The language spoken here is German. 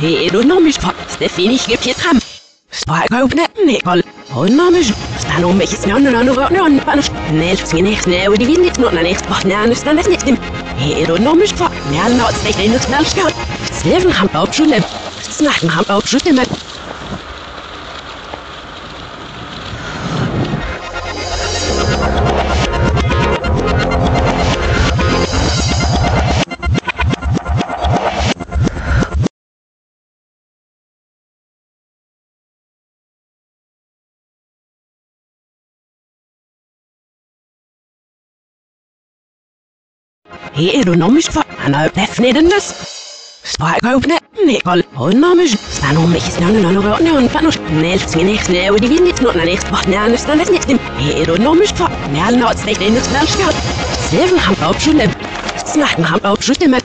Edonomisch Stefini gibt hier tram. Spike net Nicol. Onomisch. Stan om beetje snel naar nog naar een pan. Nee, het is niet snel. Die wind niet nog naar niks. Wacht, nou, nu staan het niet stim. Edonomisch va. Ja, nou, het is niet snel scout. Sleven ham opschulen. Snacken ham opschulen met. Hier Hieru nomisch var han öppnefnedendes. Svaka öppne Nikol honomisch. Spanomisch ist nun nun und nun panusch. Nelst wie nicht leu ne, die nicht nur nicht was ne anders dann nicht im. Hieru nomisch var nal ne, nots nicht in das Weltstadt. Seven haben auch schon aufschule. Snacken haben auch schon mit.